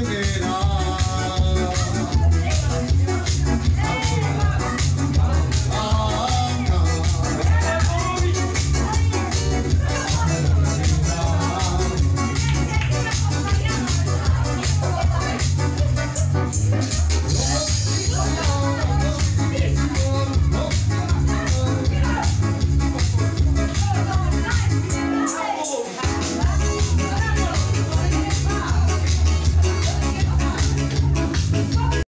Yeah.